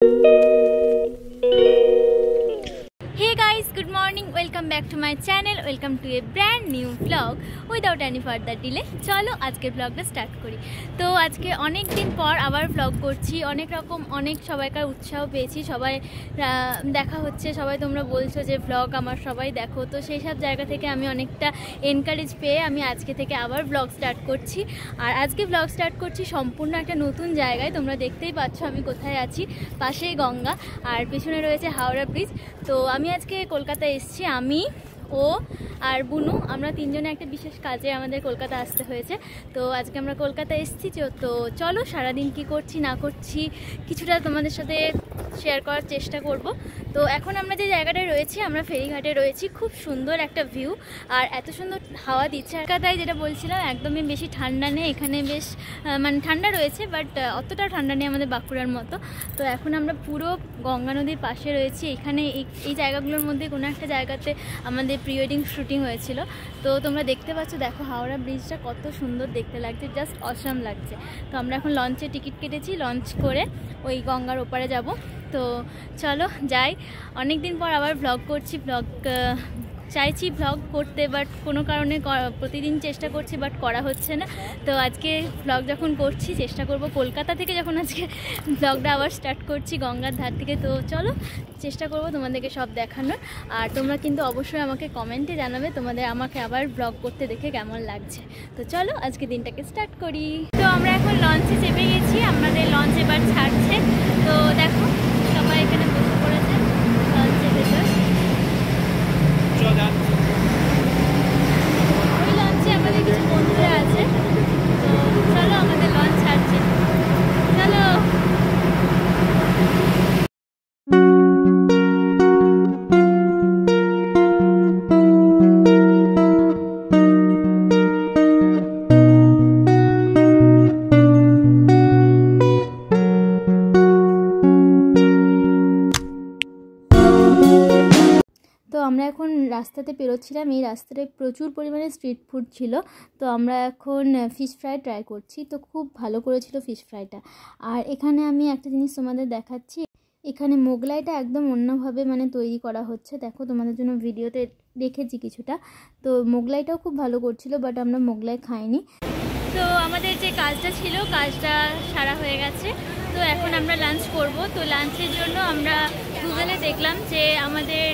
Thank you. Welcome back to my channel welcome to a brand new blog without any further delay চলো আজকের ব্লগটা start করি। তো আজকে অনেক দিন পর আবার ব্লগ করছি। অনেক রকম, অনেক সবাইকার উৎসাহ পেয়েছি। সবাই দেখা হচ্ছে। সবাই তোমরা বলছো যে ব্লগ আমার সবাই দেখো। তো সেই সব জায়গা থেকে আমি অনেকটা এনকারেজ পেয়ে আমি আজকে থেকে আবার ব্লগ স্টার্ট করছি। আর আজকে ব্লগ স্টার্ট করছি সম্পূর্ণ একটা নতুন জায়গায়। তোমরা দেখতেই পাচ্ছ আমি কোথায় আছি। পাশেই গঙ্গা। আর পিছনে রয়েছে হাওড়া ব্রিজ তো আমি আজকে কলকাতায় এসেছি। আমি ও আর বুনু। আমরা তিনজনে একটা বিশেষ কাজে আমাদের কলকাতা আসতে হয়েছে। তো আজকে আমরা কলকাতা এসেছি তো চলো সারাদিন কি করছি, না করছি, কিছুটা তোমাদের সাথে শেয়ার করার চেষ্টা করব। তো এখন আমরা যে জায়গাটায় রয়েছি, আমরা ফেরিঘাটে রয়েছি। খুব সুন্দর একটা ভিউ আর এত সুন্দর হাওয়া দিচ্ছে। কলকাতায় যেটা বলছিলাম, একদমই বেশি ঠান্ডা নেই। এখানে বেশ মানে ঠান্ডা রয়েছে বাট অতটা ঠান্ডা নেই আমাদের বাঁকুড়ার মতো। তো এখন আমরা পুরো গঙ্গা নদীর পাশে রয়েছি। এখানে এই জায়গাগুলোর মধ্যে কোনো একটা জায়গাতে আমাদের প্রি ওয়েডিং শ্যুটিং হয়েছিল। তো তোমরা দেখতে পাচ্ছ, দেখো হাওড়া ব্রিজটা কত সুন্দর দেখতে লাগছে জাস্ট অসাম লাগছে। তো আমরা এখন লঞ্চে টিকিট কেটেছি লঞ্চ করে ওই গঙ্গার ওপারে যাব। তো চলো, যাই। অনেক দিন পর আবার ব্লগ করছি ব্লগ চাইছি ব্লগ করতে বাট কোনো কারণে প্রতিদিন চেষ্টা করছি বাট করা হচ্ছে না। তো আজকে ব্লগ যখন করছি, চেষ্টা করব কলকাতা থেকে যখন আজকে ব্লগটা আবার স্টার্ট করছি, গঙ্গার ধার থেকে। তো চলো, চেষ্টা করব তোমাদেরকে সব দেখানোর। আর তোমরা কিন্তু অবশ্যই আমাকে কমেন্টে জানাবে, তোমাদের আমাকে আবার ব্লগ করতে দেখে কেমন লাগছে। তো চলো, আজকে দিনটাকে স্টার্ট করি। তো আমরা এখন লঞ্চে চেপে গেছি, আমাদের লঞ্চ এবার ছাড়ছে। তো দেখো রাস্তাতে পেরোচ্ছিলাম এই রাস্তাটায় প্রচুর পরিমাণে স্ট্রিট ফুড ছিল। তো আমরা এখন ফিশ ফ্রাই ট্রাই করছি। তো খুব ভালো করেছিল ফিশ ফ্রাইটা আর এখানে আমি একটা জিনিস তোমাদের দেখাচ্ছি। এখানে মোগলাইটা একদম অন্যভাবে মানে তৈরি করা হচ্ছে। দেখো, তোমাদের জন্য ভিডিওতে দেখেছি কিছুটা। তো মোগলাইটাও খুব ভালো করছিল বাট আমরা মোগলাই খাইনি। তো আমাদের যে কাজটা ছিল, কাজটা সারা হয়ে গেছে। তো এখন আমরা লাঞ্চ করব। তো লাঞ্চের জন্য আমরা গুগলে দেখলাম যে আমাদের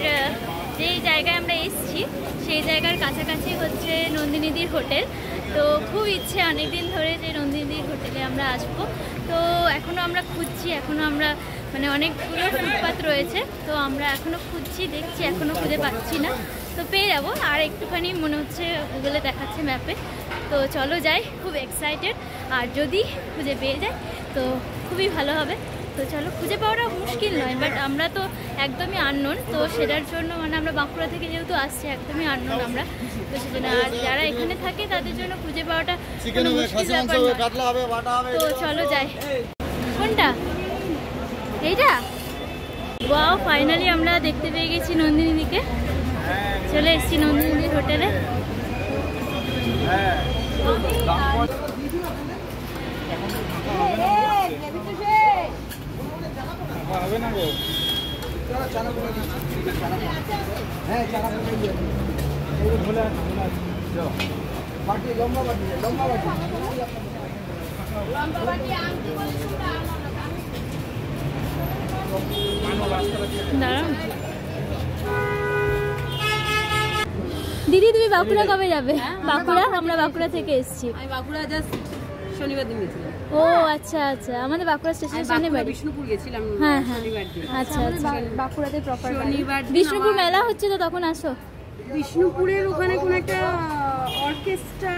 যেই জায়গায় আমরা এসেছি, সেই জায়গার কাছাকাছি হচ্ছে নন্দিনীদির হোটেল। তো খুব ইচ্ছে অনেক দিন ধরে যে নন্দিনীদির হোটেলে আমরা আসব। তো এখনও আমরা খুঁজছি এখনও আমরা মানে অনেকগুলো ফুটপাত রয়েছে। তো আমরা এখনও খুঁজছি, দেখছি এখনও খুঁজে পাচ্ছি না। তো পেয়ে যাব। আর একটুখানি মনে হচ্ছে গুগলে দেখাচ্ছে ম্যাপে তো চলো যাই, খুব এক্সাইটেড আর যদি খুঁজে পেয়ে যায় তো খুবই ভালো হবে। তো চলো খুঁজে পাওয়াটা মুশকিল নয় বাট আমরা তো একদমই আননোন তো সেটার জন্য মানে আমরা বাঁকুড়া থেকে যেহেতু আসছি একদমই আননোন আমরা তো সেজন্য আর যারা এখানে থাকে তাদের জন্য খুঁজে পাওয়াটা কোনো মুশকিল ব্যাপার নয়। তো চলো যাই কোনটা এইটা ওয়াও ফাইনালি আমরা দেখতে পেয়ে গেছি নন্দিনীদিকে চলে এসেছি নন্দিনীদির হোটেলে হবে না গো দিদি, তুমি বাঁকুড়া কবে যাবে? বাঁকুড়া? আমরা বাঁকুড়া থেকে এসেছি। বাঁকুড়া জাস্ট শনিবার দিন গেছিলাম। ও আচ্ছা আচ্ছা। আমাদের বাঁকুড়া বাঁকুড়া বাড়ি বিষ্ণুপুর গেছিলাম হ্যাঁ হ্যাঁ। শনিবার আচ্ছা আচ্ছা। বাঁকুড়াতে প্রপার শনিবার বিষ্ণুপুর মেলা হচ্ছে তো তখন আসো। বিষ্ণুপুরের ওখানে কোন একটা অর্কেস্ট্রা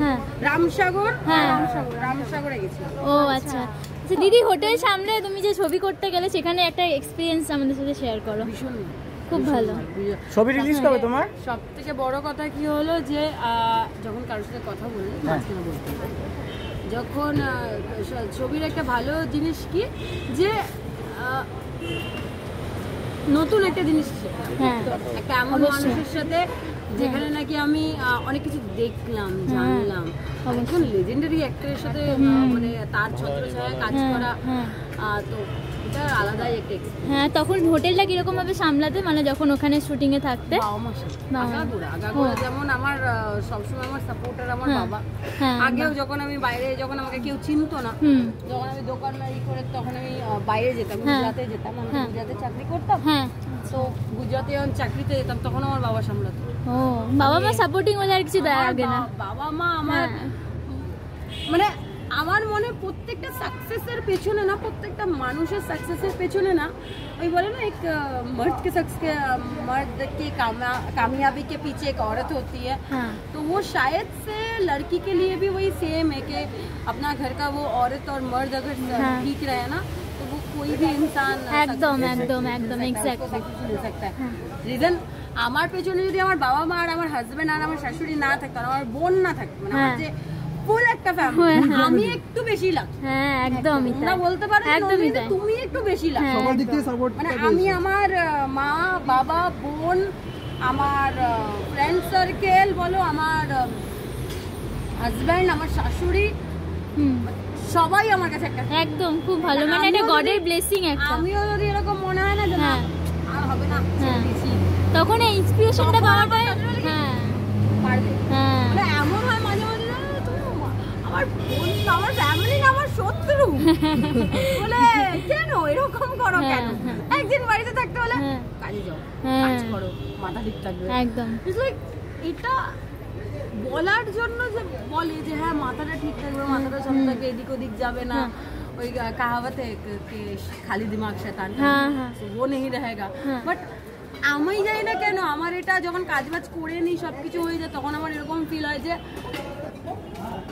হ্যাঁ। রামসাগর? হ্যাঁ। রামসাগর রামসাগরে গেছিলাম। ও আচ্ছা। আচ্ছা দিদি হোটেল সামনে তুমি যে ছবি করতে গেলে সেখানে একটা এক্সপিরিয়েন্স আমাদের সাথে শেয়ার করো। ভীষণ। খুব ভালো। ছবি রিলিজ কবে তোমার? সব থেকে বড় কথা কি হলো যে যখন কারোর সাথে কথা বলি মাঝখানে বলতে যখন ছবির একটা ভালো জিনিস কি? যে নতুন একটা জিনিস হ্যাঁ। একটা এমন। মানুষের সাথে যেখানে নাকি আমি অনেক কিছু দেখলাম জানলাম। একজন লেজেন্ডারি অ্যাক্টরের সাথে মানে তার ছত্রছায়ায় কাজ করা। তো এটা আলাদাই একটা হ্যাঁ তখন হোটেলটা কীরকম ভাবে সামলাতে? মানে যখন ওখানে শুটিং এ থাকতে। আগাগোড়া, আগাগোড়া যেমন আমার সবসময় আমার সাপোর্টার আমার বাবা। হ্যাঁ, আগেও যখন আমি বাইরে যখন আমাকে কেউ চিনতো না যখন আমি দোকানদারি করে তখন আমি বাইরে যেতাম হ্যাঁ। গুজরাটে যেতাম। আমি হ্যাঁ। গুজরাটে চাকরি করতাম। হ্যাঁ। তো গুজরাতে যখন চাকরিতে যেতাম তখন আমার বাবা সামলাতো। বাবা মা সাপোর্টিং হলে আর কিছু দেয় আমার আগে না বা- বাবা মা আমার হ্যাঁ। মানে আমার মনে প্রত্যেকটা সাকসেসের পেছনে না প্রত্যেকটা মানুষের সাকসেসের পেছনে না ওই বলে ना एक अ, मर्द के सक्सेस के अ, मर्द की कामया- कामयाबी के पीछे एक औरत होती है हाँ तो वो शायद से लड़की के लिए भी वही सेम है कि अपना घर का वो औरत और मर्द अगर हाँ। ठीक रहे ना तो वो कोई भी इंसान একদম success একদম मिल একদম सकता है, उसको আমার পেছনে যদি আমার বাবা মা আর আমার হাজবেন্ড আর আমার শাশুড়ি না থাকতো আর আমার বোন না থাকতো মানে আমার হ্যাঁ। যে ফুল একটা ফ্যামিলি হ্যাঁ। আমি একটু বেশি লাগ হ্যাঁ একদমই তাই। বলতে পারো একদমই তাই। তুমি একটু বেশি লাগ হ্যাঁ, সবার দিক থেকে সাপোর্ট মানে আমি আমার মা বাবা বোন আমার ফ্রেন্ড সার্কেল বলো আমার হাজব্যান্ড আমার শাশুড়ি সবাই আমার কাছে একটা একদম খুব ভালো। মানে, মানে এটা গডের ব্লেসিং একটা। আমিও যদি এরকম মনে হয় না যে না আর হবে না হ্যাঁ। তখন এই ইন্সপিরেশনটা পাওয়া যায় হ্যাঁ। হ্যাঁ। মানে এমন হয় মাঝে মাঝে আমার বন্ধু আমার ফ্যামিলি না আমার শত্রু। বলে কেন? এরকম করো হ্যাঁ, কেন? হ্যাঁ। একদিন বাড়িতে থাকতে হলে হ্যাঁ। কাজে যাও কাজ করো মাথা ঠিক থাকবে। একদম। লাইক এটা বলার জন্য যে বলে যে হ্যাঁ মাথাটা ঠিক থাকবে মাথাটা সব থাকবে এদিক ওদিক যাবে না। ওই কাহাবত খালি দিমাগ শেতান दिमाग হ্যাঁ का वो नहीं रहेगा আমি জানি না কেন আমার এটা যখন কাজ বাজ করে নিই সব কিছু হয়ে যায় তখন আমার এরকম ফিল হয় যে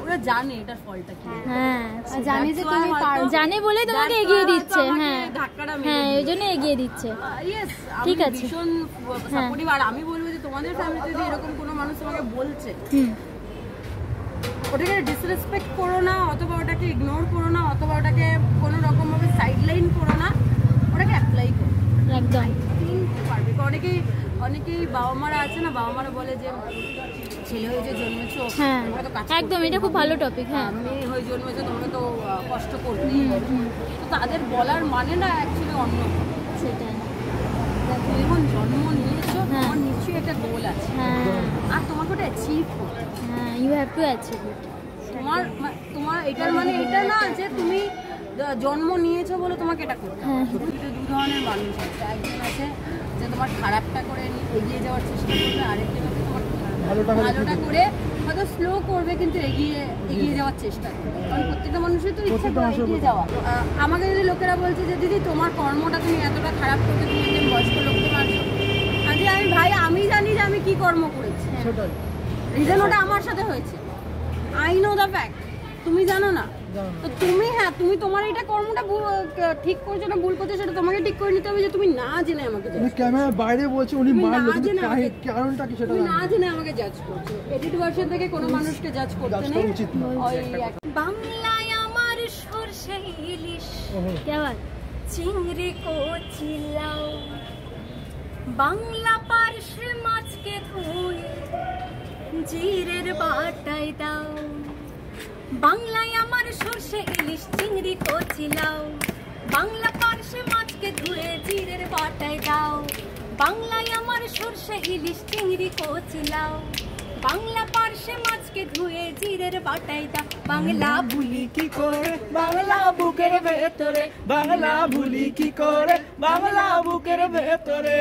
ওরা জানে এটার ফলটা কি। হ্যাঁ জানে যে তুমি পারো। জানে বলে তোমাকে এগিয়ে দিচ্ছে হ্যাঁ। ধাক্কাটা হ্যাঁ এই জন্য এগিয়ে দিচ্ছে। ইয়েস ঠিক আছে। ভীষণ হ্যাঁ। সাপোর্টিভ আর আমি বলব যে তোমাদের ফ্যামিলিতে যদি এরকম কোনো মানুষ তোমাকে বলছে ওটাকে ডিসরেসপেক্ট করো না অথবা ওটাকে ইগনোর করো না অথবা ওটাকে কোনো রকমভাবে সাইডলাইন করো না ওটাকে অ্যাপ্লাই করো। একদম। পারবে। অনেকেই অনেকেই বাবা মারা আছে না বাবা মারা বলে যে ছেলে হয়ে যে জন্মেছো হ্যাঁ তোমরা একদম এটা খুব ভালো টপিক হ্যাঁ। মেয়ে হয়ে জন্মেছো তোমরা তো কষ্ট করতেই। তো তাদের বলার মানে না অ্যাকচুয়ালি অন্য। সেটাই। তুমি যখন জন্ম নিয়েছো হ্যাঁ। তোমার নিশ্চয়ই একটা গোল আছে। হ্যাঁ। আর তোমাকে ওটা অ্যাচিভ করতে হ্যাঁ you have to achieve it তোমার তোমার এটার মানে এটা না যে তুমি জন্ম নিয়েছো বলে তোমাকে এটা করতে হবে। হ্যাঁ। দুটো দু ধরনের মানুষ আছে একজন আছে যে তোমার খারাপটা করে এগিয়ে যাওয়ার চেষ্টা করবে আছে তোমার ভালোটা করে হয়তো স্লো করবে কিন্তু এগিয়ে এগিয়ে যাওয়ার চেষ্টা করবে। কারণ প্রত্যেকটা মানুষের তো ইচ্ছা করে এগিয়ে যাওয়া। আমাকে যদি লোকেরা বলছে যে দিদি তোমার কর্মটা তুমি এতটা খারাপ করতে তুমি একজন বয়স্ক লোককে মারছো। আজকে আমি ভাই আমি জানি যে আমি কি কর্ম করেছি। রিজন ওটা আমার সাথে হয়েছে। আই নো দ্য ফ্যাক্ট তুমি জানো না। তো তুমি হ্যাঁ তুমি তোমার এটা কর্মটা ঠিক করছ না ভুল করছ সেটা তোমাকে ঠিক করে নিতে হবে যে তুমি না জেনে আমাকে তুমি ক্যামেরা বাইরে বলছো উনি মারলো কিন্তু কারণটা কি সেটা না জেনে আমাকে জাজ করছ। এডিট ভার্সন থেকে কোনো মানুষকে জাজ করতে নেই। উচিত বাংলায় আমার সরষে ইলিশ। কেমন? চিংড়ি কচি বাংলা পার্শ্বে মাছকে ধুই জিরের বাটাই দাও। বাংলায় আমার সর্ষে ইলিশ চিংড়ি কচিলাও বাংলা পার্শ্বে মাছকে ধুয়ে জিরের বাটাই দাও। বাংলায় আমার সর্ষে ইলিশ চিংড়ি কচিলাও বাংলা পার্শ্বে মাছকে ধুয়ে জিরের বাটাই দাও। বাংলা ভুলি কি করে? বাংলা বুকের ভেতরে। বাংলা ভুলি কি করে? বাংলা বুকের ভেতরে।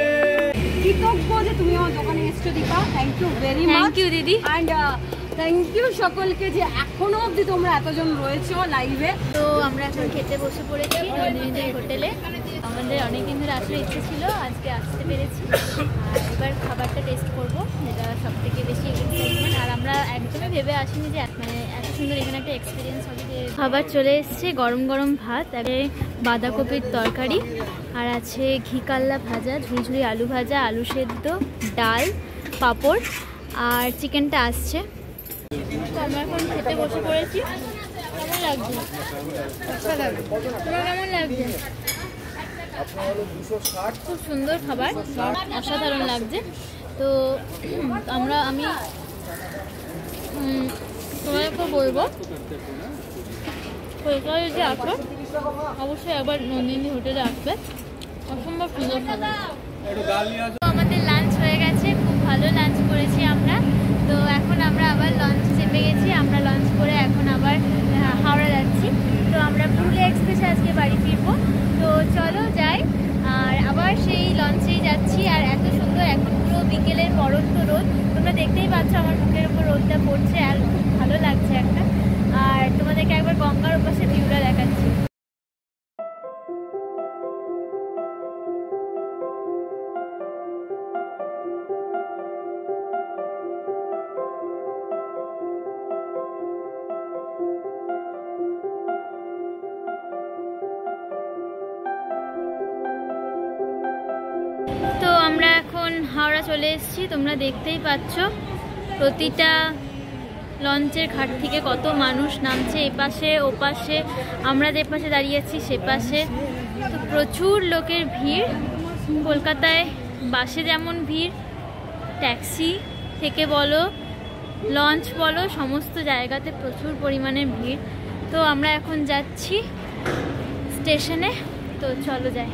কৃতজ্ঞ যে তুমি আমার দোকানে এসছো Dipa. Thank you very much thank you দিদি। অ্যান্ড থ্যাংক ইউ সকলকে যে এখনও অবধি তোমরা এতজন রয়েছো লাইভে তো আমরা এখন খেতে বসে পড়েছি হোটেলে। আমাদের অনেক দিন ধরে আসার ইচ্ছে ছিল, আজকে আসতে পেরেছি। এবার খাবারটা টেস্ট করব, যেটা সব থেকে বেশি এক্সাইটমেন্ট আর আমরা একদমই ভেবে আসিনি যে মানে এত সুন্দর এখানে একটা এক্সপিরিয়েন্স হবে যে খাবার চলে এসছে, গরম গরম ভাত, তারপরে বাঁধাকপির তরকারি, আর আছে ঘি কাল্লা ভাজা ঝুড়ি ঝুড়ি আলু ভাজা, আলু সেদ্ধ, ডাল, পাঁপড়, আর চিকেনটা আসছে। তো আমরা এখন খেতে বসে কেমন লাগছে? তোমার কেমন লাগছে? খুব সুন্দর খাবার, অসাধারণ লাগছে। তো, আমরা, আমি তোমাদেরকে বলব কলকাতা যদি আসো অবশ্যই একবার নন্দিনী হোটেলে আসবে। অসম্ভব সুন্দর আমাদের লাঞ্চ হয়ে গেছে, খুব ভালো লাঞ্চ করেছি আমরা। তো এখন আমরা আবার লঞ্চ চেপে গেছি। আমরা লঞ্চ করে এখন আবার হাওড়া যাচ্ছি। তো আমরা পুরুলিয়া এক্সপ্রেসে আজকে বাড়ি ফিরবো। তো চলো যাই। আর আবার সেই লঞ্চেই যাচ্ছি। আর এত সুন্দর এখন পুরো বিকেলের পরন্ত রোদ। তোমরা দেখতেই পাচ্ছ আমার মুখের উপর রোদটা পড়ছে। আর খুব ভালো লাগছে একটা। আর তোমাদেরকে একবার গঙ্গার ওপাশে ভিউটা দেখাচ্ছি। এখন হাওড়া চলে এসেছি, তোমরা দেখতেই পাচ্ছ প্রতিটা লঞ্চের ঘাট থেকে কত মানুষ নামছে, এপাশে, ওপাশে, আমরা যে পাশে দাঁড়িয়ে আছি সে পাশে। তো প্রচুর লোকের ভিড়, কলকাতায় বাসে যেমন ভিড়, ট্যাক্সি থেকে বলো, লঞ্চ বলো, সমস্ত জায়গাতে প্রচুর পরিমাণে ভিড়। তো আমরা এখন যাচ্ছি স্টেশনে, তো চলো যাই।